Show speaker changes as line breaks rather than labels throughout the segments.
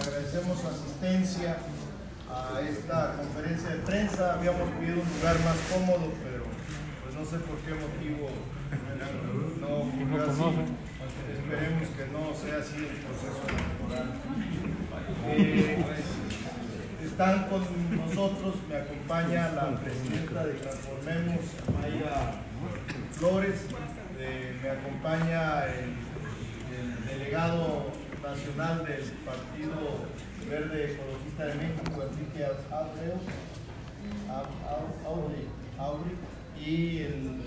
Agradecemos su asistencia a esta conferencia de prensa. Habíamos pedido un lugar más cómodo, pero pues no sé por qué motivo no ocurrió así. Esperemos que no sea así el proceso electoral. Eh, están con nosotros, me acompaña la presidenta de Transformemos, Maya Flores, eh, me acompaña el, el delegado nacional del Partido Verde Ecologista de México, Enrique Aubry, y el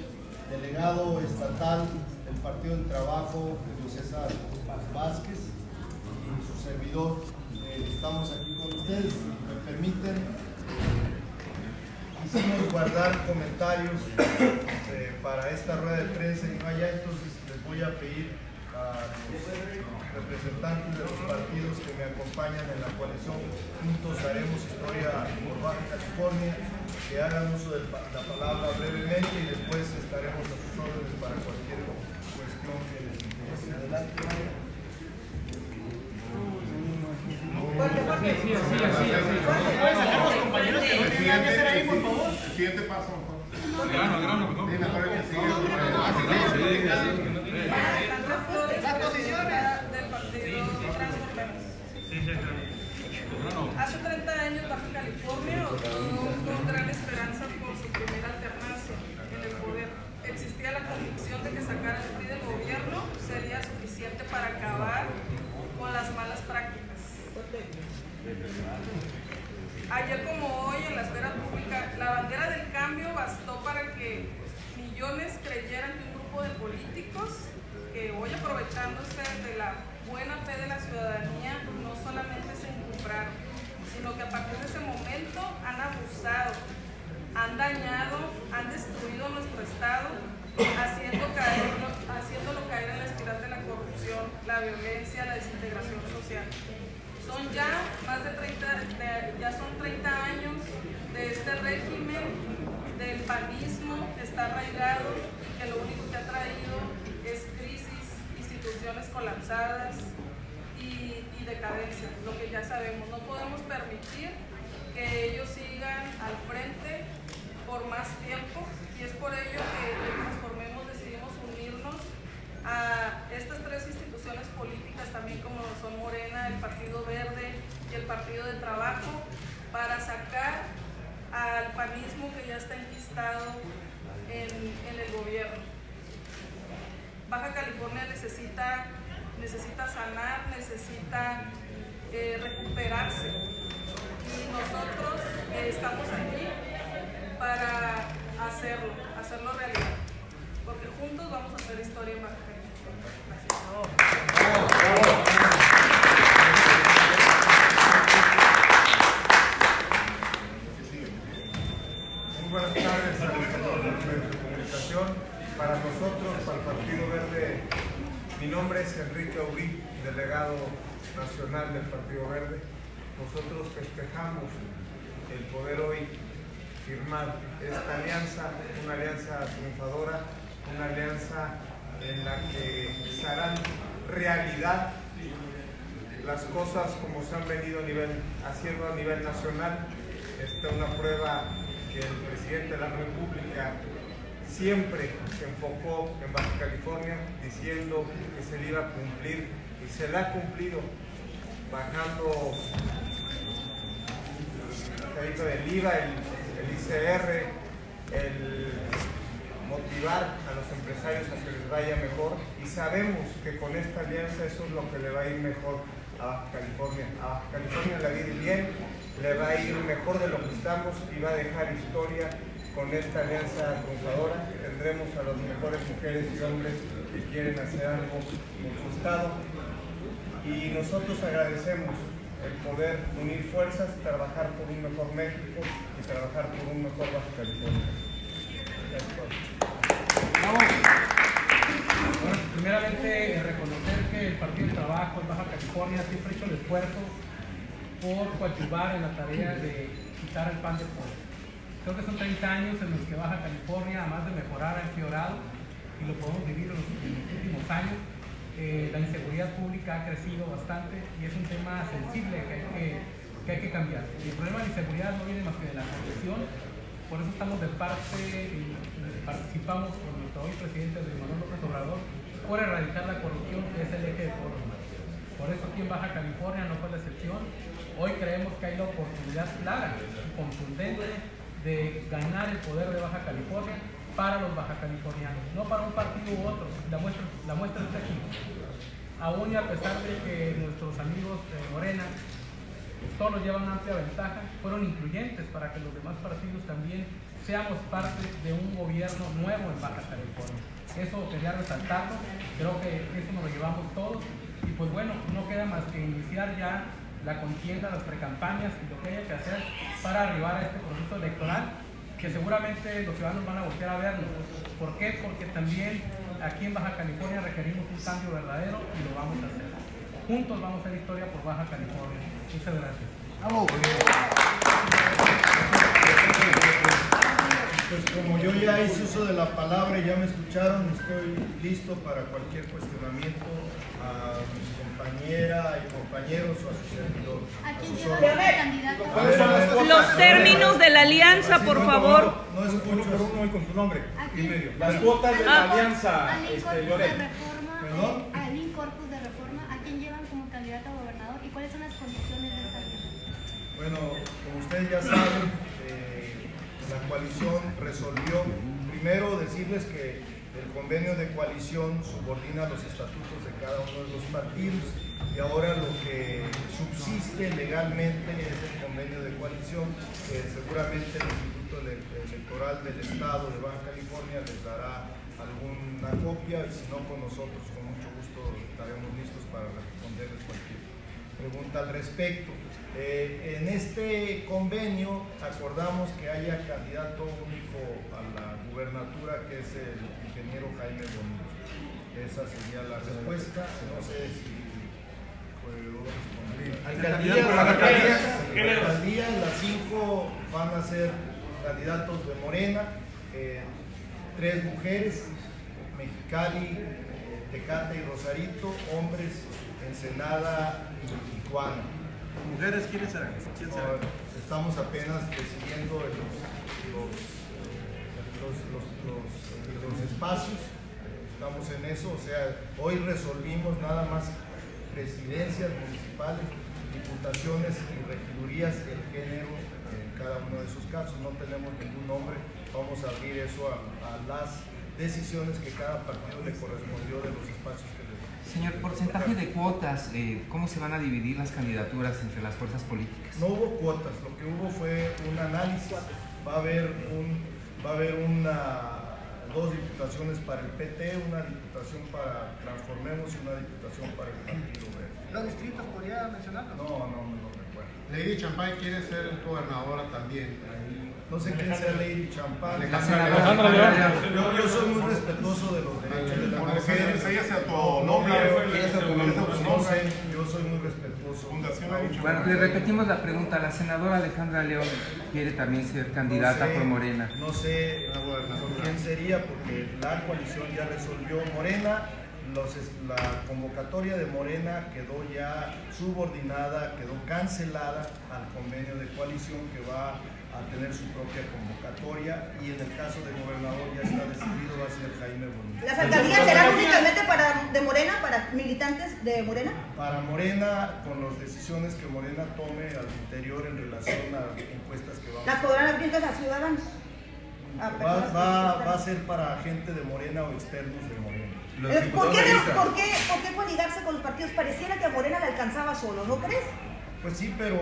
delegado estatal del Partido del Trabajo, Julio César Vázquez, y su servidor. Eh, estamos aquí con ustedes, me permiten. Quisimos guardar comentarios eh, para esta rueda de prensa y no haya, entonces les voy a pedir a los representantes de los partidos que me acompañan en la coalición Juntos Haremos Historia por Baja California, que hagan uso de la palabra brevemente y después estaremos a sus órdenes para cualquier cuestión que les interese. Adelante,
El siguiente paso, por favor. Grano, grano, mejor. Sí, mejor el que sigue.
Las posiciones del partido Transformemos. Hace 30 años Baja California optó con gran esperanza por su primera alternancia en el poder. Existía la convicción de que sacar el PRI del gobierno sería suficiente para acabar con las malas prácticas. Ayer como hoy en la esfera pública, la bandera del cambio bastó para que millones creyeran que un grupo de políticos que hoy aprovechándose de la buena fe de la ciudadanía no solamente se encumbraron, sino que a partir de ese momento han abusado, han dañado, han destruido nuestro Estado, haciendo caer, haciéndolo caer en la espiral de la corrupción, la violencia, la desintegración social. Son ya más de 30, de, ya son 30 años de este régimen, del panismo que está arraigado que lo único que ha traído es crisis, instituciones colapsadas y, y decadencia, lo que ya sabemos. No podemos permitir que ellos sigan al frente por más tiempo y es por ello que Transformemos decidimos unirnos a estas tres instituciones políticas, también como son Morena, el Partido Verde y el Partido de Trabajo, para sacar al panismo que ya está enquistado en, el gobierno. Baja California necesita, necesita sanar, necesita eh, recuperarse. Y nosotros eh, estamos aquí para hacerlo, hacerlo realidad. Porque juntos vamos a hacer historia en Baja
Muy buenas tardes a los medios de comunicación. Para nosotros, para el Partido Verde, mi nombre es Enrique Aurí, delegado nacional del Partido Verde. Nosotros festejamos el poder hoy firmar esta alianza, una alianza triunfadora, una alianza en la que se harán realidad las cosas como se han venido haciendo a nivel nacional. Esta es una prueba que el presidente de la República siempre se enfocó en Baja California diciendo que se le iba a cumplir y se le ha cumplido bajando el del IVA, el, el ICR, el motivar a los empresarios a que les vaya mejor y sabemos que con esta alianza eso es lo que le va a ir mejor a California. A California le va a ir bien, le va a ir mejor de lo que estamos y va a dejar historia con esta alianza triunfadora. Tendremos a las mejores mujeres y hombres que quieren hacer algo en su estado y nosotros agradecemos el poder unir fuerzas, trabajar por un mejor México y trabajar por un mejor Baja California.
Bueno, primeramente, reconocer que el Partido de Trabajo en Baja California siempre ha hecho el esfuerzo por coadyuvar en la tarea de quitar el pan de pobre. Creo que son 30 años en los que Baja California, además de mejorar, ha empeorado y lo podemos vivir en los últimos años. Eh, la inseguridad pública ha crecido bastante y es un tema sensible que hay que cambiar. El problema de inseguridad no viene más que de la corrupción, por eso estamos de parte y participamos con hoy presidente de Manuel López Obrador por erradicar la corrupción, que es el eje de todos Por eso aquí en Baja California no fue la excepción. Hoy creemos que hay la oportunidad clara y contundente de ganar el poder de Baja California para los baja californianos, no para un partido u otro. La muestra, la muestra está aquí. Aún y a pesar de que nuestros amigos de Morena todos llevan amplia ventaja, fueron incluyentes para que los demás partidos también seamos parte de un gobierno nuevo en Baja California. Eso quería resaltarlo, creo que eso nos lo llevamos todos y pues bueno, no queda más que iniciar ya la contienda, las precampañas y lo que haya que hacer para arribar a este proceso electoral que seguramente los ciudadanos van a volver a verlo. ¿Por qué? Porque también aquí en Baja California requerimos un cambio verdadero y lo vamos a hacer. Juntos vamos a hacer historia por Baja California. Muchas gracias.
Pues como yo ya hice uso de la palabra y ya me escucharon, estoy listo para cualquier cuestionamiento a mis compañera y compañeros o a su servidor.
¿A quién lleva
Los términos de la alianza, por favor.
No es uno por uno y con su nombre.
Y medio. Las cuotas de la alianza, este,
Lloret. ¿Perdón? Al Corpus de Reforma, ¿a quién llevan como candidato a gobernador y cuáles son las condiciones de esta alianza?
Bueno, como ustedes ya saben, eh, la coalición resolvió primero decirles que el convenio de coalición subordina los estatutos de cada uno de los partidos y ahora lo que subsiste legalmente es el convenio de coalición que seguramente el Instituto Electoral del Estado de Baja California les dará alguna copia y si no con nosotros con mucho gusto estaremos listos para responderles cualquier pregunta al respecto. Eh, en este convenio acordamos que haya candidato único a la gubernatura, que es el ingeniero Jaime Bonito. Esa sería la respuesta. No sé si puedo responder. Alcaldía, las cinco van a ser candidatos de Morena, eh, tres mujeres, Mexicali, eh, Tecate y Rosarito, hombres, Ensenada y Tijuana.
¿Mujeres quiénes serán?
Estamos apenas decidiendo los, los, espacios, estamos en eso, o sea, hoy resolvimos nada más presidencias municipales, diputaciones y regidurías, el género en cada uno de esos casos, no tenemos ningún nombre, vamos a abrir eso a, las decisiones que cada partido le correspondió de los espacios que
Señor, porcentaje de cuotas, eh, ¿cómo se van a dividir las candidaturas entre las fuerzas políticas?
No hubo cuotas, lo que hubo fue un análisis. Va a haber, un, va a haber una, dos diputaciones para el PT, una diputación para Transformemos y una diputación para el Partido Verde.
¿Los distritos podría mencionarlos?
No, no me lo recuerdo.
Lady Champagne quiere ser gobernadora también.
No sé quién sea Lady Champán.
Yo,
yo soy muy respetuoso de los derechos de las mujeres.
Ella se autonombra.
No sé, yo soy muy respetuoso.
Bueno, le repetimos la pregunta. La senadora Alejandra León quiere también ser candidata por Morena.
No sé por quién sería, porque la coalición ya resolvió Morena. Los, la convocatoria de Morena quedó ya subordinada, quedó cancelada al convenio de coalición que va a tener su propia convocatoria y en el caso de gobernador ya está decidido va a ser Jaime Bonito.
¿Las alcaldías serán únicamente para de Morena, para militantes de Morena?
Para Morena, con las decisiones que Morena tome al interior en relación a encuestas que vamos
¿Las podrán abrir a ciudadanos?
va, va, va, a ser para gente de Morena o externos de Morena.
¿Por qué, ¿por, qué, ¿Por qué coligarse con los partidos? Pareciera que a Morena le alcanzaba solo, ¿no crees?
Pues sí, pero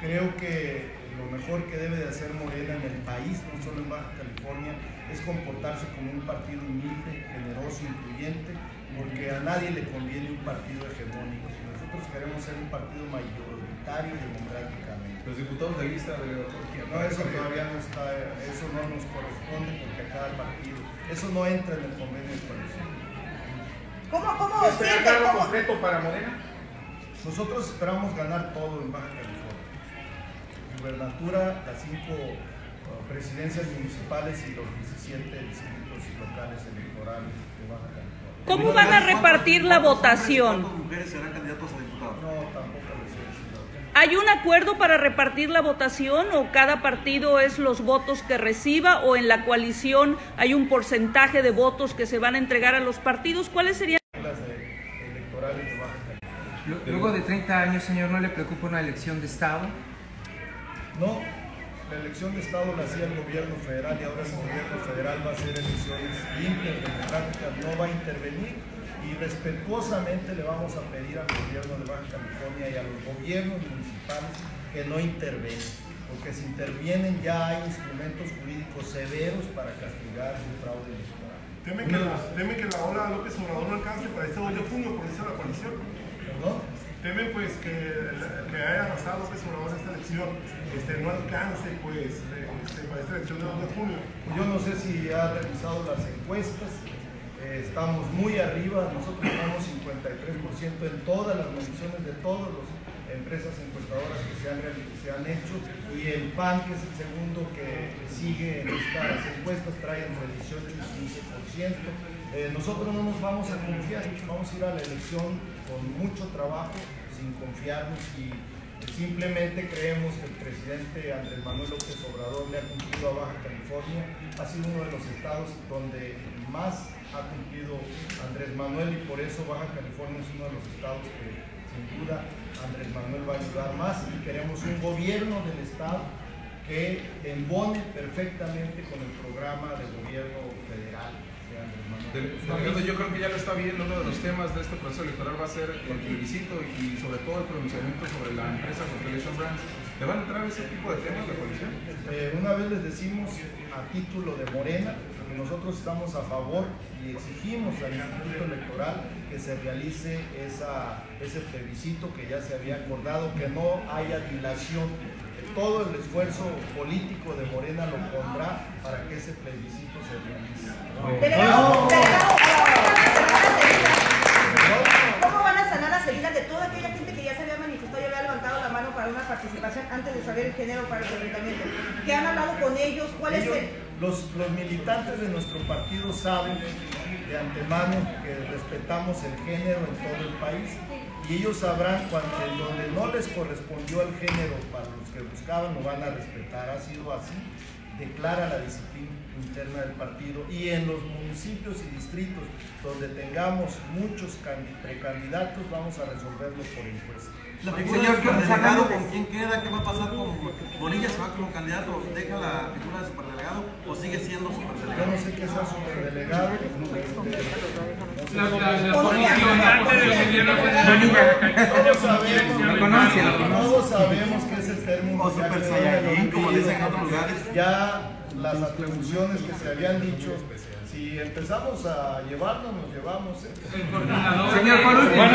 creo que lo mejor que debe de hacer Morena en el país, no solo en Baja California, es comportarse como un partido humilde, generoso, incluyente, porque a nadie le conviene un partido hegemónico. Nosotros queremos ser un partido mayoritario y democráticamente.
Los diputados de lista de
No, eso todavía no está, eso no nos corresponde porque a cada partido, eso no entra en el convenio de coalición.
¿Cómo, cómo
¿Está algo concreto para Morena?
Nosotros esperamos ganar todo en Baja California gubernatura, las cinco uh, presidencias municipales y los 17 distritos locales electorales de Baja California.
¿Cómo van a repartir la votación?
¿Cuántas mujeres serán candidatos a diputados?
No, tampoco.
¿Hay un acuerdo para repartir la votación o cada partido es los votos que reciba o en la coalición hay un porcentaje de votos que se van a entregar a los partidos? ¿Cuáles serían?
Las de- electorales de Baja California.
Lu- Luego de 30 años, señor, ¿no le preocupa una elección de Estado?
No, la elección de Estado la hacía el gobierno federal y ahora el gobierno federal va a hacer elecciones limpias, democráticas, no va a intervenir y respetuosamente le vamos a pedir al gobierno de Baja California y a los gobiernos municipales que no intervengan, porque si intervienen ya hay instrumentos jurídicos severos para castigar un fraude electoral.
Temen que, la, temen que la ola López Obrador no alcance para este 2 de junio, por eso la coalición.
¿Perdón?
Temen pues que, que haya arrasado López Obrador esta elección, este, no alcance pues eh, este, para esta elección del 2 de junio.
Yo no sé si ha revisado las encuestas, eh, estamos muy arriba, nosotros tenemos 53% en todas las mediciones de todas las empresas encuestadoras que se han, se han hecho y el PAN, que es el segundo que sigue en estas encuestas, trae entre 18 y 15%. Eh, nosotros no nos vamos a confiar, vamos a ir a la elección con mucho trabajo, sin confiarnos y Simplemente creemos que el presidente Andrés Manuel López Obrador le ha cumplido a Baja California, ha sido uno de los estados donde más ha cumplido Andrés Manuel y por eso Baja California es uno de los estados que sin duda Andrés Manuel va a ayudar más y queremos un gobierno del estado que embone perfectamente con el programa de gobierno federal de Andrés Manuel.
Del-
López
Delegado,
Obrador.
yo creo que ya lo está viendo, uno de los temas de este proceso electoral va a ser el plebiscito y sobre todo el pronunciamiento sobre la empresa Constellation Brands. ¿Le van a entrar ese tipo de temas la coalición?
Eh, una vez les decimos a título de Morena nosotros estamos a favor y exigimos al Instituto Electoral que se realice esa, ese plebiscito que ya se había acordado, que no haya dilación. Todo el esfuerzo político de Morena lo pondrá para que ese plebiscito se realice.
Delegado, ¿cómo van a sanar las heridas de toda aquella gente que ya se había manifestado y había levantado la mano para una participación antes de saber el género para el ayuntamiento? ¿Qué han hablado con ellos? ¿Cuál es el...?
Los, militantes de nuestro partido saben de antemano que respetamos el género en todo el país y ellos sabrán cuando donde no les correspondió el género para los que buscaban lo van a respetar. Ha sido así, declara la disciplina interna del partido y en los municipios y distritos donde tengamos muchos candi- precandidatos vamos a resolverlo por encuesta.
La figura
Señor,
del
¿qué-
superdelegado, ¿con quién queda? ¿Qué va a pasar con Bonilla? ¿Se va como candidato? ¿Deja la figura de superdelegado o sigue siendo
Yo
superdelegado?
no sé qué sea superdelegado. este, no sé. Todos sabemos, todos sabemos que ese término
O Super
el
como dicen en otros lugares.
Ya las atribuciones que se habían dicho, si empezamos a llevarnos, nos llevamos. ¿eh?
Señor, por último.
El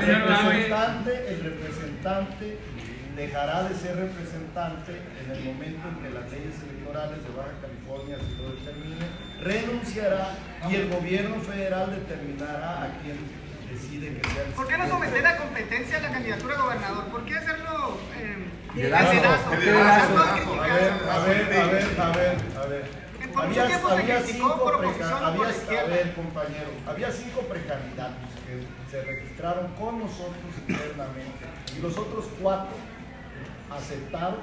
representante, el representante dejará de ser representante en el momento en que las leyes electorales de Baja California así lo determinen, renunciará y el gobierno federal determinará a quién decide que sea el
¿Por qué no someter a competencia la candidatura a gobernador? ¿Por qué hacerlo eh.
Dedazo.
A ver, a ver, a ver, a ver, a ver.
Por mucho
Había,
tiempo se
había
criticó por oposición
a
izquierda.
ver, compañero, había cinco precandidatos que se registraron con nosotros internamente y los otros cuatro aceptaron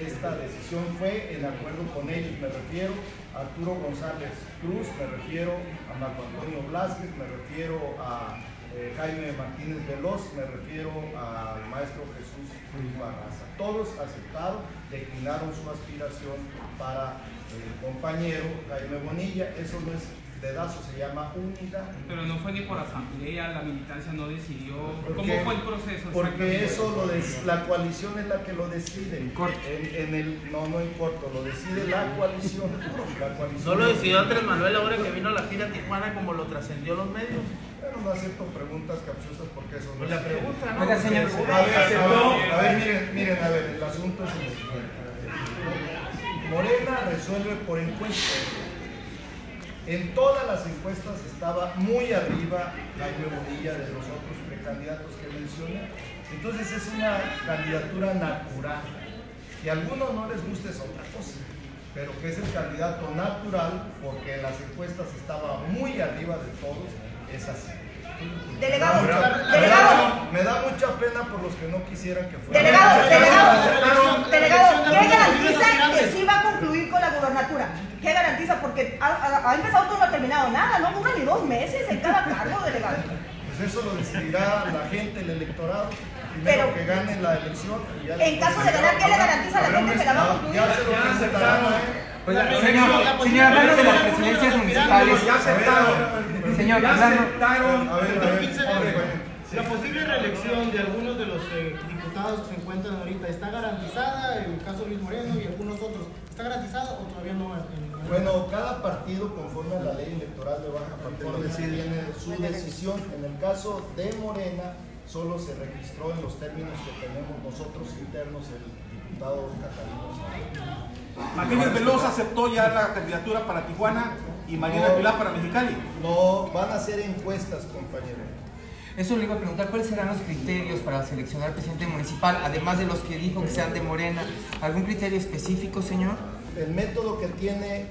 esta decisión fue en acuerdo con ellos, me refiero a Arturo González Cruz, me refiero a Marco Antonio Blasquez, me refiero a eh, Jaime Martínez Veloz, me refiero al maestro Jesús Cruz Barraza. Todos aceptaron, declinaron su aspiración para el compañero Jaime Bonilla, eso no es dedazo, se llama unidad.
Pero no fue ni por asamblea, la militancia no decidió.
¿Por
¿Cómo fue el proceso?
Porque eso lo des- la coalición es la que lo decide. En, en el, no, no en corto, lo decide la coalición. La coalición
¿No lo decidió Andrés Manuel ahora que vino a la gira a Tijuana como lo trascendió los medios?
Pero no acepto preguntas capciosas porque eso no
Pues la
es-
pregunta, ¿no?
Oiga, señor.
A ver, a ver, a ver, miren, miren, a ver, el asunto es el siguiente. Morena resuelve por encuesta. En todas las encuestas estaba muy arriba Jaime Bonilla de los otros precandidatos que mencioné. Entonces es una candidatura natural. Que a algunos no les guste es otra cosa, pero que es el candidato natural porque en las encuestas estaba muy arriba de todos, es así.
Delegado,
Me da-
delegado,
Me da mucha pena por los que no quisieran que fuera.
delegado, delegado, delegado, ¿qué garantiza que sí va a concluir con la gubernatura? ¿Qué garantiza? Porque ha, ha- ha empezado todo, no ha terminado nada, no dura ni dos meses en cada cargo, delegado.
Pues eso lo decidirá la gente, el electorado. Primero
Pero-
que gane la elección. y ya
En caso de ganar, ¿qué le garantiza a la gente que la va a concluir?
Ya se lo presentarán a
señor, señor, hablando de las presidencias municipales,
Ya aceptaron.
señor,
Ya aceptaron. A ver, a ver.
15 La posible reelección de algunos de los eh, diputados que se encuentran ahorita está garantizada, en el caso de Luis Moreno y algunos otros, ¿está garantizada o todavía no? En- en-
Bueno, cada partido conforme a la ley electoral de Baja California tiene su decisión. En el caso de Morena, solo se registró en los términos que tenemos nosotros internos el diputado Catalino.
Martínez Veloz aceptó ya la candidatura para Tijuana y Mariana
No.
Pilar para Mexicali.
No, van a hacer encuestas, compañero.
eso le iba a preguntar, ¿cuáles serán los criterios para seleccionar presidente municipal, además de los que dijo que sean de Morena? ¿Algún criterio específico, señor?
El método que tiene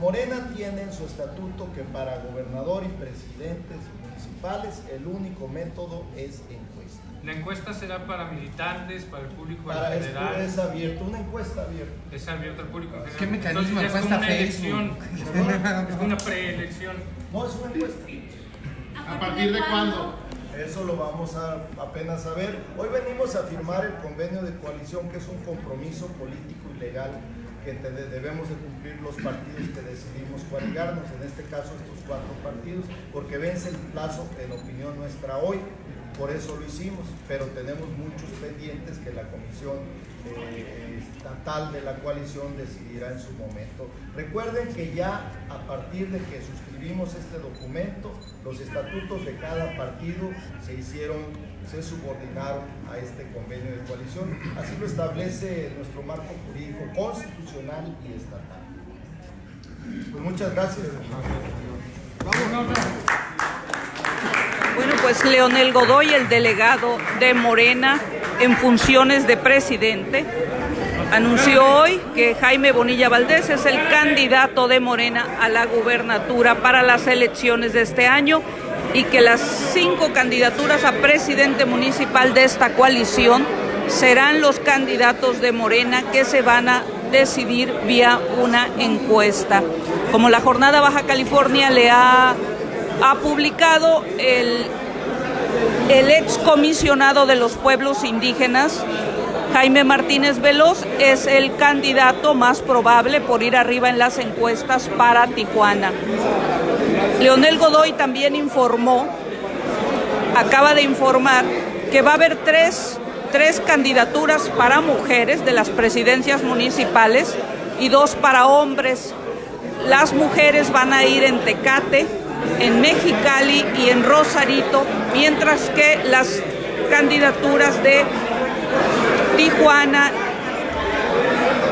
Morena tiene en su estatuto que para gobernador y presidentes municipales el único método es encuesta.
La encuesta será para militantes, para el público
Para
en
esto
general.
es abierto, una encuesta abierta.
Es abierto al público en general.
¿Qué mecanismo?
Entonces, ya es
Encuesta
una elección. Es una preelección.
No, es una encuesta.
¿A partir de cuándo?
Eso lo vamos a apenas a ver. Hoy venimos a firmar el convenio de coalición, que es un compromiso político y legal que debemos de cumplir los partidos que decidimos coaligarnos, en este caso estos cuatro partidos, porque vence el plazo, en opinión nuestra, hoy. Por eso lo hicimos, pero tenemos muchos pendientes que la comisión eh, estatal de la coalición decidirá en su momento. Recuerden que ya a partir de que suscribimos este documento, los estatutos de cada partido se hicieron, se subordinaron a este convenio de coalición. Así lo establece nuestro marco jurídico constitucional y estatal. Pues muchas gracias.
Bueno, pues Leonel Godoy, el delegado de Morena en funciones de presidente, anunció hoy que Jaime Bonilla Valdés es el candidato de Morena a la gubernatura para las elecciones de este año y que las cinco candidaturas a presidente municipal de esta coalición serán los candidatos de Morena que se van a decidir vía una encuesta. Como la Jornada Baja California le ha ha publicado el, el ex comisionado de los pueblos indígenas, Jaime Martínez Veloz, es el candidato más probable por ir arriba en las encuestas para Tijuana. Leonel Godoy también informó, acaba de informar, que va a haber tres, tres candidaturas para mujeres de las presidencias municipales y dos para hombres. Las mujeres van a ir en Tecate, en Mexicali y en Rosarito, mientras que las candidaturas de Tijuana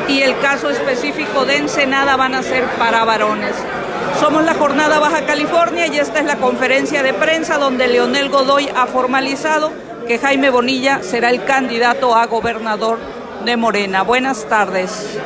y el caso específico de Ensenada van a ser para varones. Somos la Jornada Baja California y esta es la conferencia de prensa donde Leonel Godoy ha formalizado que Jaime Bonilla será el candidato a gobernador de Morena. Buenas tardes.